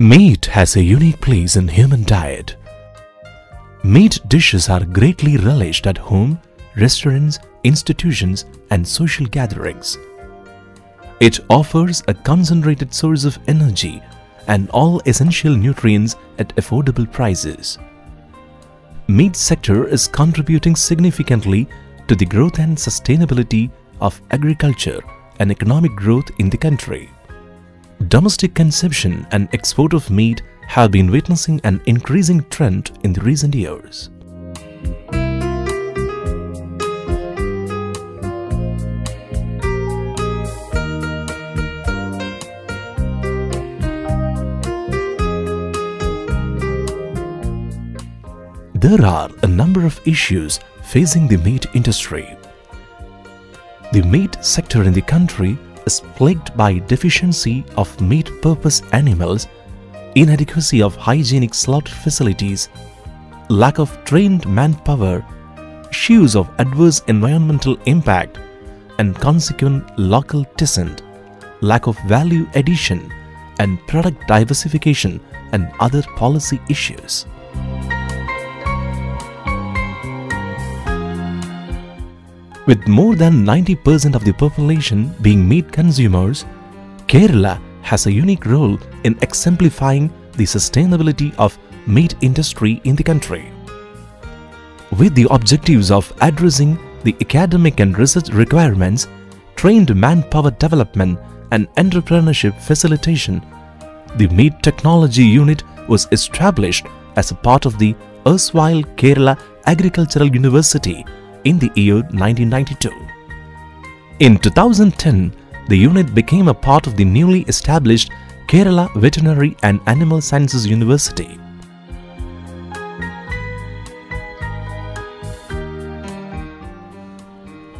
Meat has a unique place in human diet. Meat dishes are greatly relished at home, restaurants, institutions, and social gatherings. It offers a concentrated source of energy and all essential nutrients at affordable prices. Meat sector is contributing significantly to the growth and sustainability of agriculture and economic growth in the country. Domestic consumption and export of meat have been witnessing an increasing trend in the recent years. There are a number of issues facing the meat industry. The meat sector in the country is plagued by deficiency of meat purpose animals, inadequacy of hygienic slaughter facilities, lack of trained manpower, issues of adverse environmental impact, and consequent local dissent, lack of value addition, and product diversification and other policy issues. With more than 90% of the population being meat consumers, Kerala has a unique role in exemplifying the sustainability of meat industry in the country. With the objectives of addressing the academic and research requirements, trained manpower development and entrepreneurship facilitation, the Meat Technology Unit was established as a part of the erstwhile Kerala Agricultural University in the year 1992. In 2010, the unit became a part of the newly established Kerala Veterinary and Animal Sciences University.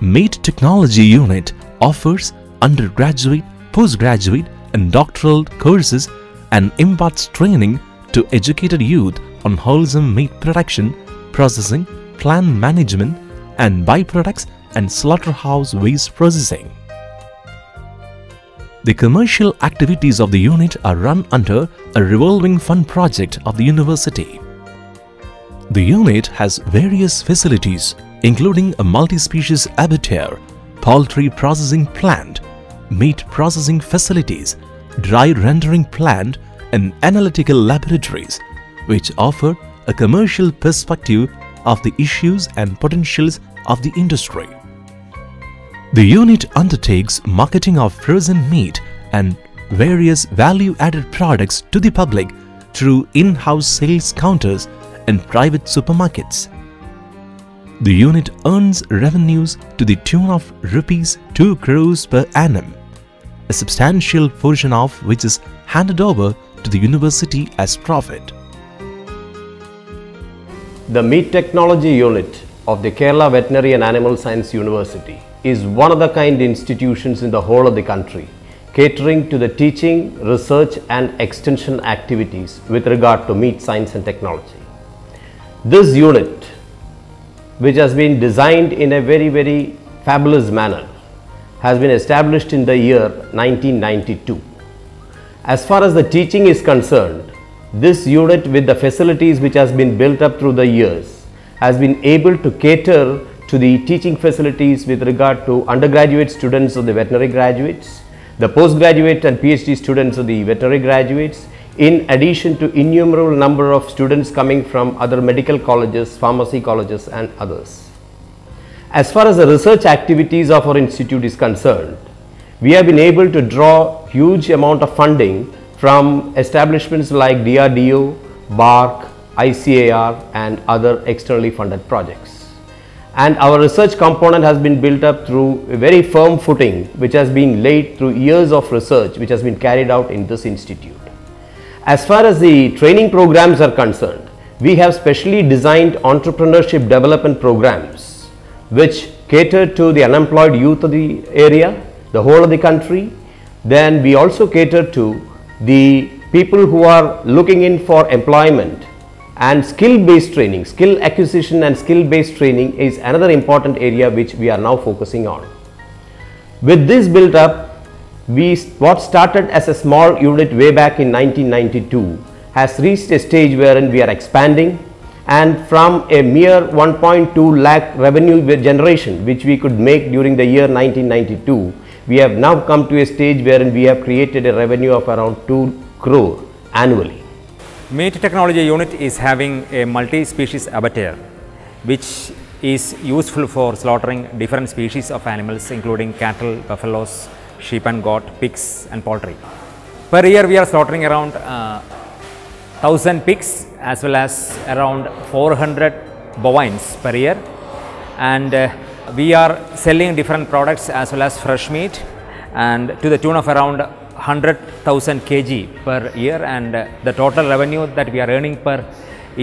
Meat Technology Unit offers undergraduate, postgraduate and doctoral courses and imparts training to educated youth on wholesome meat production, processing, plant management and byproducts and slaughterhouse waste processing. The commercial activities of the unit are run under a revolving fund project of the university. The unit has various facilities including a multi-species abattoir, poultry processing plant, meat processing facilities, dry rendering plant and analytical laboratories which offer a commercial perspective of the issues and potentials of the industry. The unit undertakes marketing of frozen meat and various value-added products to the public through in-house sales counters and private supermarkets. The unit earns revenues to the tune of rupees 2 crores per annum, a substantial portion of which is handed over to the university as profit. The Meat Technology Unit of the Kerala Veterinary and Animal Science University is one of the kind institutions in the whole of the country catering to the teaching, research and extension activities with regard to meat science and technology. This unit which has been designed in a very very fabulous manner has been established in the year 1992. As far as the teaching is concerned, this unit with the facilities which has been built up through the years has been able to cater to the teaching facilities with regard to undergraduate students of the veterinary graduates, the postgraduate and PhD students of the veterinary graduates, in addition to innumerable number of students coming from other medical colleges, pharmacy colleges and others. As far as the research activities of our institute is concerned, we have been able to draw huge amount of funding from establishments like DRDO, BARC, ICAR and other externally funded projects. And our research component has been built up through a very firm footing which has been laid through years of research which has been carried out in this institute. As far as the training programs are concerned, we have specially designed entrepreneurship development programs which cater to the unemployed youth of the area, the whole of the country. Then we also cater to the people who are looking in for employment and skill based training, skill acquisition and skill based training is another important area which we are now focusing on. With this built up, we, what started as a small unit way back in 1992 has reached a stage wherein we are expanding and from a mere 1.2 lakh revenue generation which we could make during the year 1992, we have now come to a stage wherein we have created a revenue of around 2 crore annually. Meat Technology Unit is having a multi-species abattoir which is useful for slaughtering different species of animals including cattle, buffaloes, sheep and goat, pigs and poultry. Per year we are slaughtering around uh, 1000 pigs as well as around 400 bovines per year and uh, we are selling different products as well as fresh meat and to the tune of around 100,000 kg per year and uh, the total revenue that we are earning per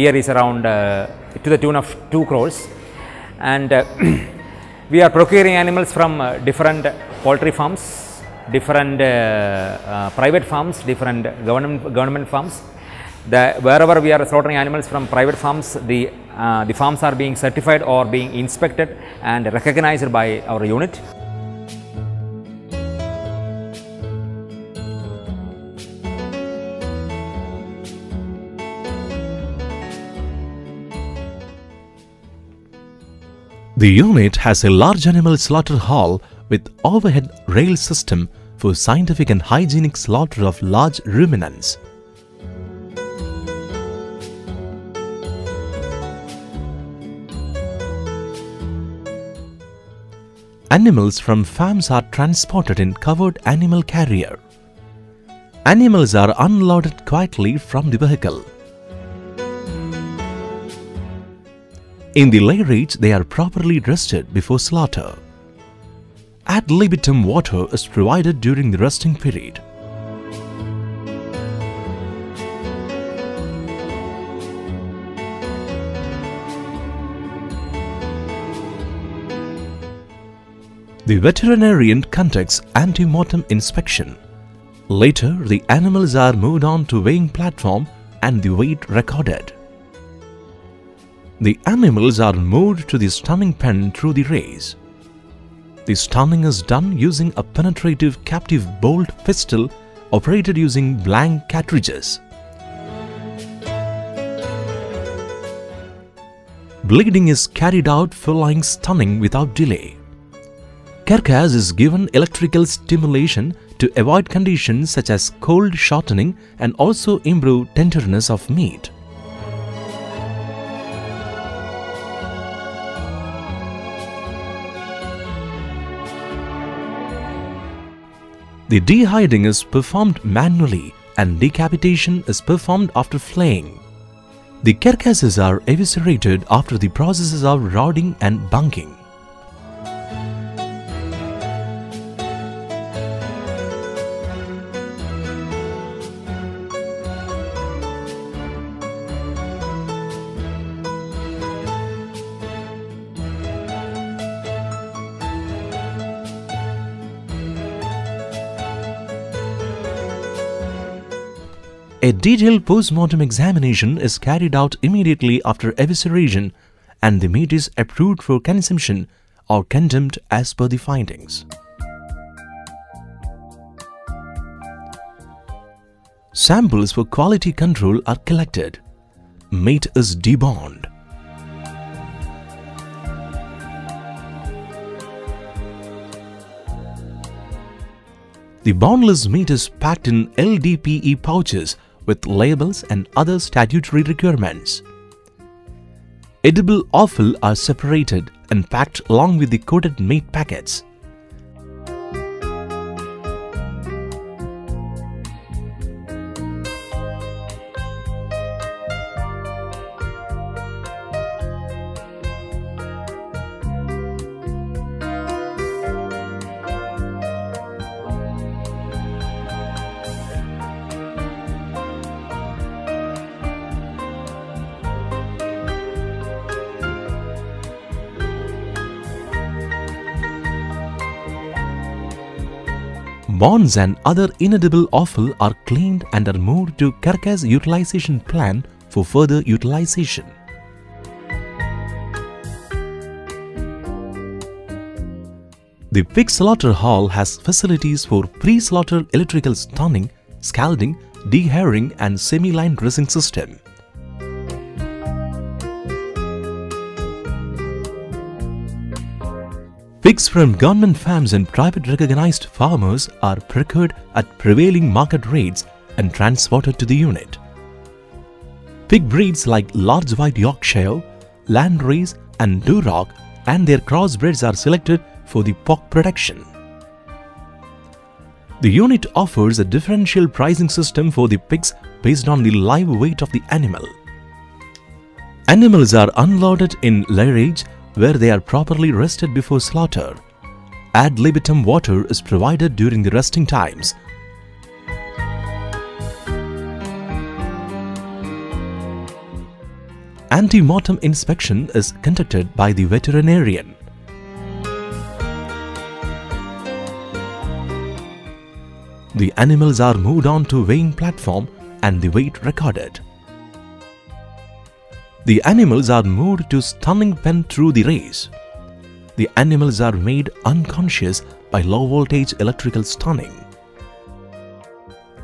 year is around uh, to the tune of 2 crores and uh, we are procuring animals from uh, different poultry farms, different uh, private farms, different government, government farms. The, wherever we are slaughtering animals from private farms, the, the farms are being certified or being inspected and recognized by our unit. The unit has a large animal slaughter hall with overhead rail system for scientific and hygienic slaughter of large ruminants. Animals from farms are transported in covered animal carrier. Animals are unloaded quietly from the vehicle. In the lairage, they are properly rested before slaughter. Ad libitum water is provided during the resting period. The veterinarian conducts ante-mortem inspection. Later, the animals are moved on to weighing platform and the weight recorded. The animals are moved to the stunning pen through the race. The stunning is done using a penetrative captive bolt pistol operated using blank cartridges. Bleeding is carried out following stunning without delay. Carcass is given electrical stimulation to avoid conditions such as cold shortening and also improve tenderness of meat. The dehiding is performed manually and decapitation is performed after flaying. The carcasses are eviscerated after the processes of rodding and bunging. A detailed post-mortem examination is carried out immediately after evisceration and the meat is approved for consumption or condemned as per the findings. Samples for quality control are collected. Meat is deboned. The boneless meat is packed in LDPE pouches with labels and other statutory requirements. Edible offal are separated and packed along with the coated meat packets. Bones and other inedible offal are cleaned and are moved to carcass utilization plan for further utilization. The pig slaughter hall has facilities for pre-slaughter electrical stunning, scalding, dehairing and semi-line dressing system. Pigs from government farms and private recognized farmers are procured at prevailing market rates and transported to the unit. Pig breeds like large white Yorkshire, Landrace and Duroc and their crossbreds are selected for the pork production. The unit offers a differential pricing system for the pigs based on the live weight of the animal. Animals are unloaded in lairage where they are properly rested before slaughter. Ad libitum water is provided during the resting times. Ante-mortem inspection is conducted by the veterinarian. The animals are moved on to weighing platform and the weight recorded. The animals are moved to stunning pen through the race. The animals are made unconscious by low voltage electrical stunning.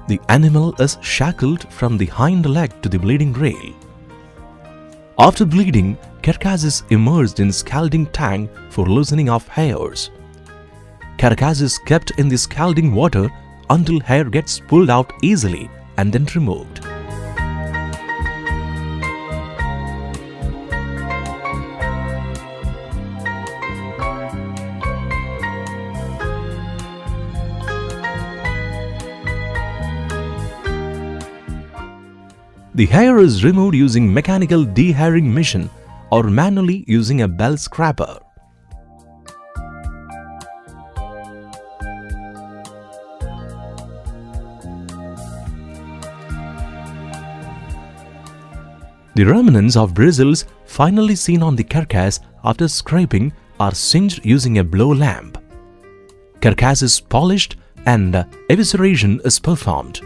The animal is shackled from the hind leg to the bleeding rail. After bleeding, carcass is immersed in scalding tank for loosening of hairs. Carcass is kept in the scalding water until hair gets pulled out easily and then removed. The hair is removed using mechanical dehairing machine or manually using a bell scraper. The remnants of bristles finally seen on the carcass after scraping are singed using a blow lamp. Carcass is polished and evisceration is performed.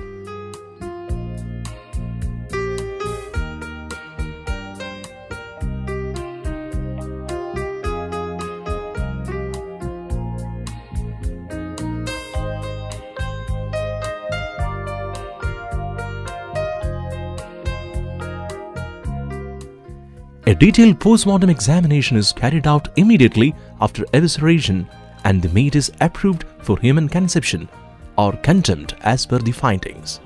A detailed post-mortem examination is carried out immediately after evisceration and the meat is approved for human consumption or condemned as per the findings.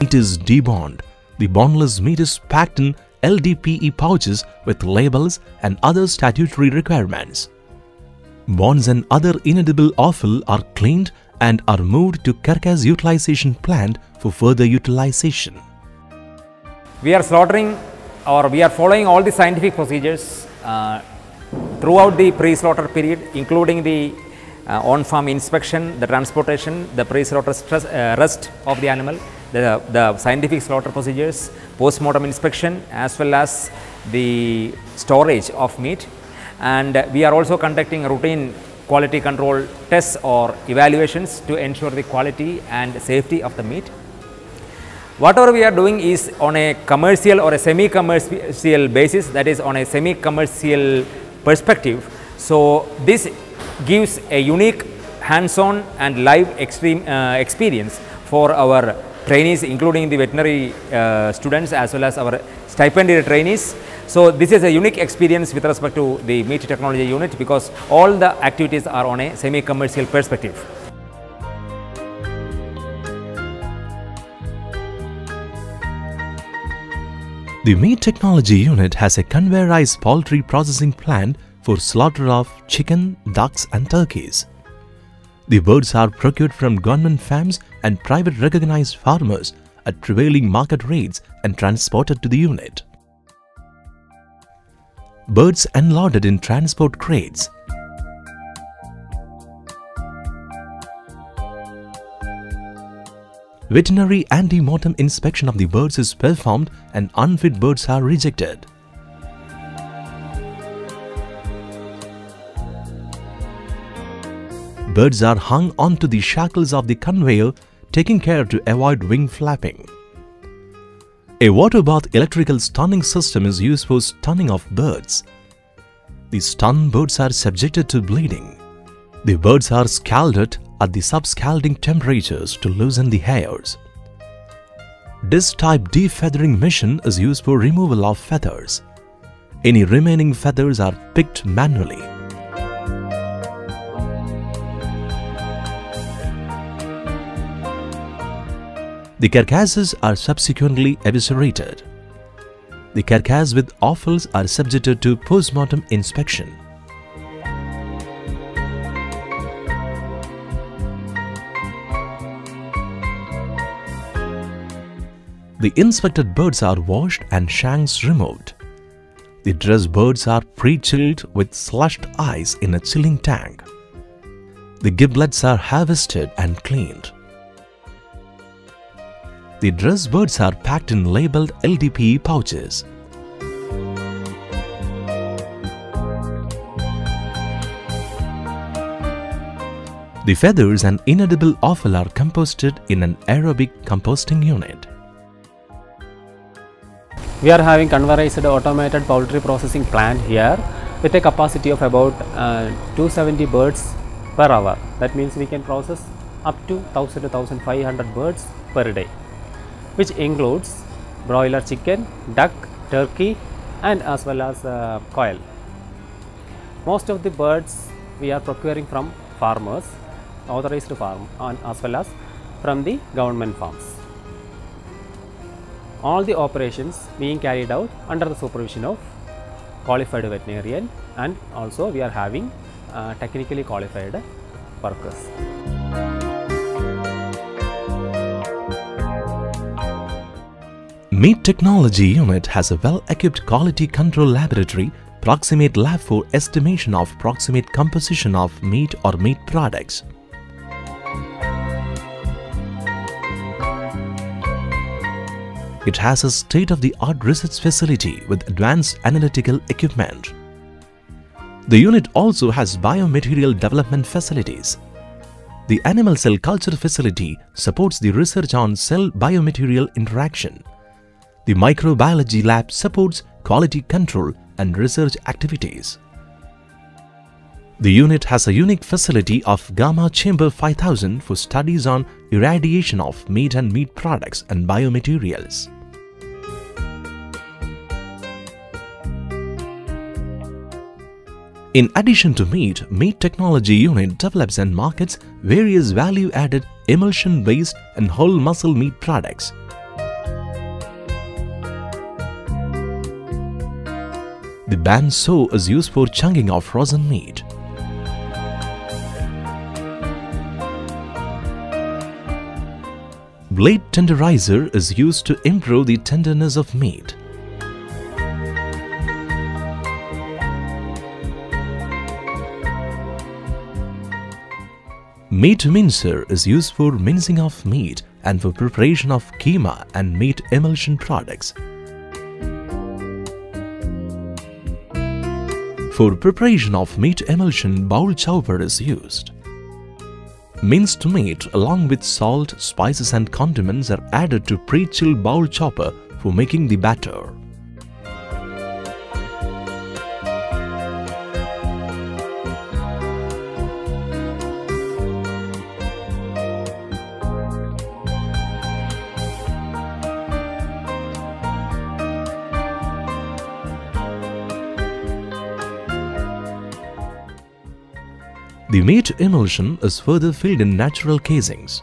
Meat is deboned. The boneless meat is packed in LDPE pouches with labels and other statutory requirements. Bones and other inedible offal are cleaned and are moved to carcass utilization plant for further utilization. We are slaughtering or we are following all the scientific procedures uh, throughout the pre-slaughter period including the on-farm inspection, the transportation, the pre-slaughter uh, rest of the animal, the, the scientific slaughter procedures, post-mortem inspection as well as the storage of meat and uh, we are also conducting routine quality control tests or evaluations to ensure the quality and safety of the meat. Whatever we are doing is on a commercial or a semi-commercial basis that is on a semi-commercial perspective. So, this gives a unique hands-on and live extreme uh, experience for our trainees including the veterinary uh, students as well as our stipendiary trainees. So, this is a unique experience with respect to the meat technology unit because all the activities are on a semi-commercial perspective. The Meat Technology Unit has a conveyorized poultry processing plant for slaughter of chicken, ducks and turkeys. The birds are procured from government farms and private recognized farmers at prevailing market rates and transported to the unit. birds unloaded in transport crates. Veterinary ante-mortem inspection of the birds is performed and unfit birds are rejected. Birds are hung onto the shackles of the conveyor, taking care to avoid wing flapping. A water bath electrical stunning system is used for stunning of birds. The stunned birds are subjected to bleeding. The birds are scalded at the sub-scalding temperatures to loosen the hairs. This type defeathering machine is used for removal of feathers. Any remaining feathers are picked manually. The carcasses are subsequently eviscerated. The carcass with offals are subjected to post-mortem inspection. The inspected birds are washed and shanks removed. The dressed birds are pre-chilled with slushed ice in a chilling tank. The giblets are harvested and cleaned. The dressed birds are packed in labeled LDPE pouches. The feathers and inedible offal are composted in an aerobic composting unit. We are having conveyorized automated poultry processing plant here with a capacity of about uh, 270 birds per hour. That means we can process up to 1000 to 1500 birds per day, which includes broiler chicken, duck, turkey, and as well as uh, quail. Most of the birds we are procuring from farmers, authorized farm, and as well as from the government farms all the operations being carried out under the supervision of qualified veterinarian and also we are having uh, technically qualified workers. Meat Technology Unit has a well-equipped quality control laboratory, proximate lab for estimation of proximate composition of meat or meat products. It has a state-of-the-art research facility with advanced analytical equipment. The unit also has biomaterial development facilities. The animal cell culture facility supports the research on cell biomaterial interaction. The microbiology lab supports quality control and research activities. The unit has a unique facility of Gamma Chamber 5000 for studies on irradiation of meat and meat products and biomaterials. In addition to meat, Meat Technology Unit develops and markets various value-added emulsion-based and whole muscle meat products. The band saw is used for chunking of frozen meat. Blade tenderizer is used to improve the tenderness of meat. Meat mincer is used for mincing of meat and for preparation of keema and meat emulsion products. For preparation of meat emulsion, bowl chopper is used. Minced meat along with salt, spices and condiments are added to pre-chilled bowl chopper for making the batter. The meat emulsion is further filled in natural casings.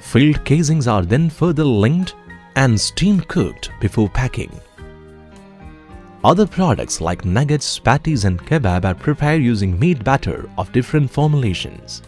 Filled casings are then further linked and steam cooked before packing. Other products like nuggets, patties and kebab are prepared using meat batter of different formulations.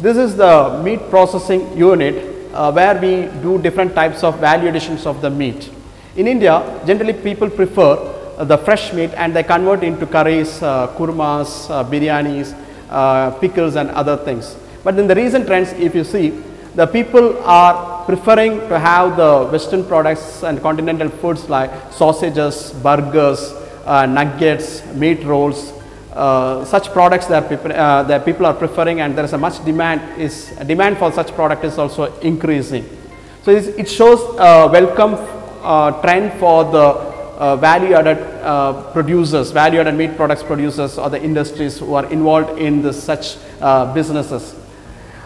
This is the meat processing unit uh, where we do different types of value additions of the meat. In India, generally people prefer the fresh meat and they convert into curries, uh, kurmas, uh, biryanis, uh, pickles and other things. But in the recent trends, if you see, the people are preferring to have the western products and continental foods like sausages, burgers, uh, nuggets, meat rolls, uh, such products that people, uh, that people are preferring and there is a much demand is demand for such product is also increasing. So it shows a welcome trend for the uh, value added uh, producers, value added meat products producers or the industries who are involved in this, such uh, businesses.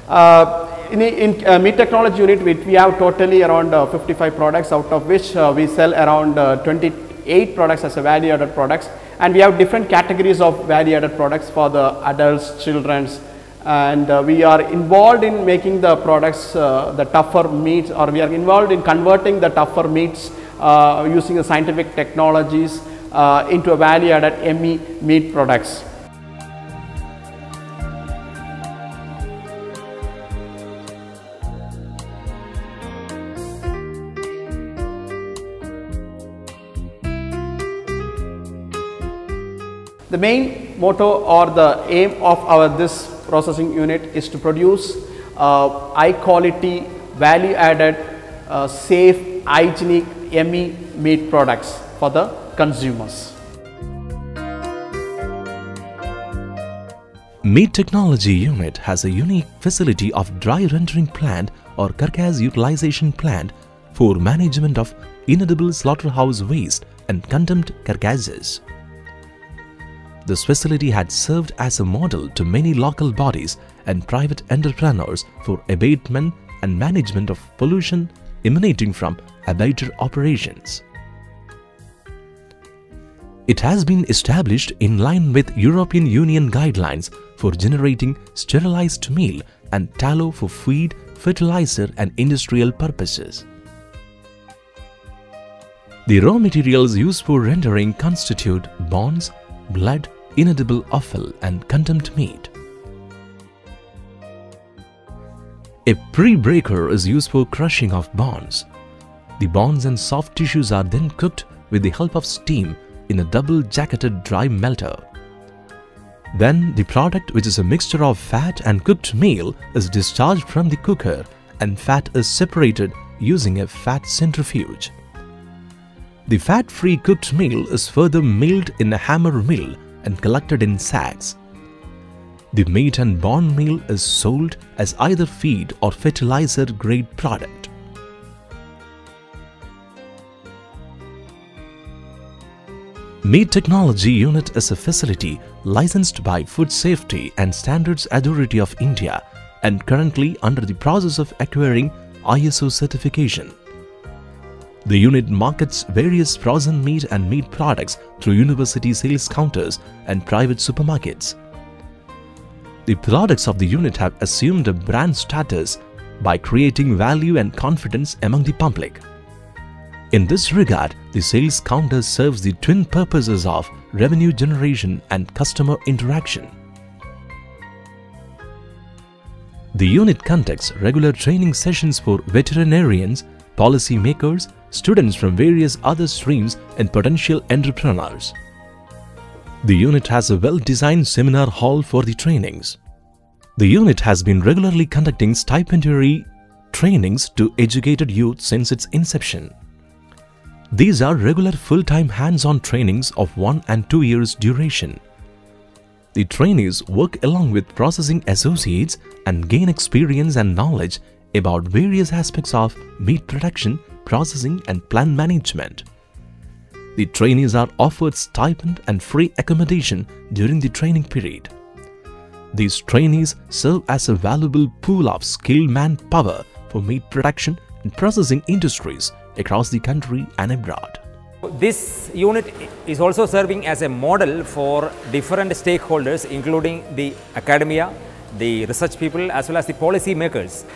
Uh, in, in uh, meat technology unit, we, we have totally around uh, 55 products, out of which we sell around uh, 28 products as a value-added products, and we have different categories of value-added products for the adults, childrens, and we are involved in making the products the tougher meats, or we are involved in converting the tougher meats uh, using the scientific technologies uh, into a value-added ME meat products. The main motto or the aim of our this processing unit is to produce uh, high quality, value added, uh, safe, hygienic, yummy meat products for the consumers. Meat Technology Unit has a unique facility of dry rendering plant or carcass utilization plant for management of inedible slaughterhouse waste and condemned carcasses. This facility had served as a model to many local bodies and private entrepreneurs for abatement and management of pollution emanating from abattoir operations. It has been established in line with European Union guidelines for generating sterilized meal and tallow for feed, fertilizer and industrial purposes. The raw materials used for rendering constitute bones, blood, inedible offal and condemned meat. A pre-breaker is used for crushing of bonds. The bonds and soft tissues are then cooked with the help of steam in a double jacketed dry melter. Then the product which is a mixture of fat and cooked meal is discharged from the cooker and fat is separated using a fat centrifuge. The fat-free cooked meal is further milled in a hammer mill and collected in sacks. The meat and bone meal is sold as either feed or fertilizer grade product. Meat Technology Unit is a facility licensed by Food Safety and Standards Authority of India and currently under the process of acquiring ISO certification. The unit markets various frozen meat and meat products through university sales counters and private supermarkets. The products of the unit have assumed a brand status by creating value and confidence among the public. In this regard, the sales counter serves the twin purposes of revenue generation and customer interaction. The unit conducts regular training sessions for veterinarians, policy makers, students from various other streams and potential entrepreneurs. The unit has a well-designed seminar hall for the trainings. The unit has been regularly conducting stipendiary trainings to educated youth since its inception. These are regular full-time hands-on trainings of one and two years duration. The trainees work along with processing associates and gain experience and knowledge about various aspects of meat production, processing and plant management. The trainees are offered stipend and free accommodation during the training period. These trainees serve as a valuable pool of skilled manpower for meat production and processing industries across the country and abroad. This unit is also serving as a model for different stakeholders including the academia, the research people as well as the policy makers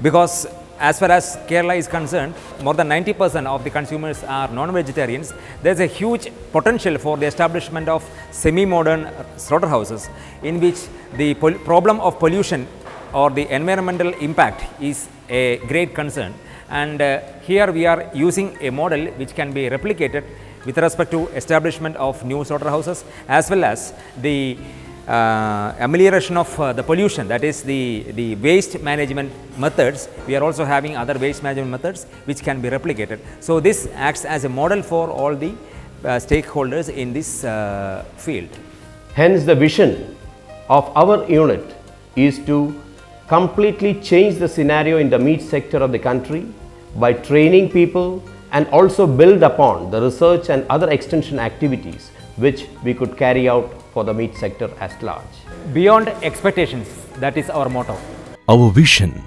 because as far as Kerala is concerned, more than 90 percent of the consumers are non-vegetarians. There is a huge potential for the establishment of semi-modern slaughterhouses in which the problem of pollution or the environmental impact is a great concern and uh, here we are using a model which can be replicated with respect to establishment of new slaughterhouses as well as the amelioration of uh, the pollution that is the, the waste management methods. We are also having other waste management methods which can be replicated. So, this acts as a model for all the uh, stakeholders in this uh, field. Hence, the vision of our unit is to completely change the scenario in the meat sector of the country by training people and also build upon the research and other extension activities which we could carry out for the meat sector as large. Beyond expectations, that is our motto. Our vision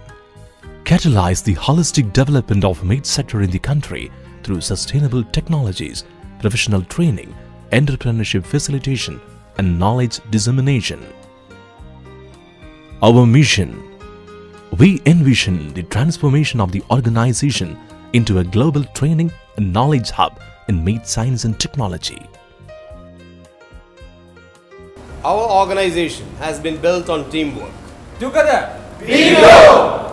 catalyze the holistic development of meat sector in the country through sustainable technologies, professional training, entrepreneurship facilitation and knowledge dissemination. Our mission we envision the transformation of the organization into a global training and knowledge hub in meat science and technology. Our organization has been built on teamwork. Together, we go!